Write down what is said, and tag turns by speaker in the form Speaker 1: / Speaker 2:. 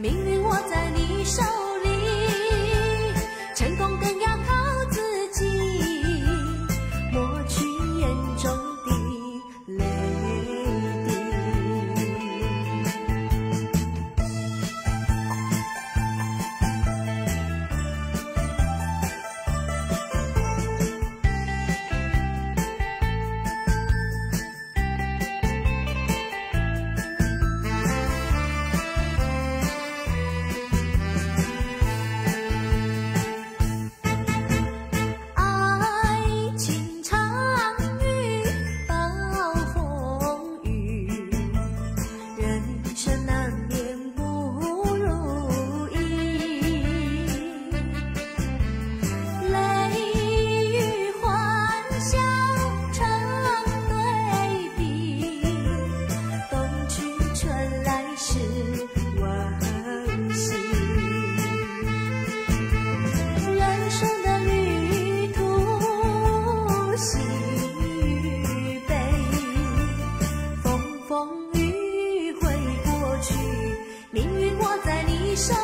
Speaker 1: 命运握在你手喜与悲。风风雨雨会过去命运握在你手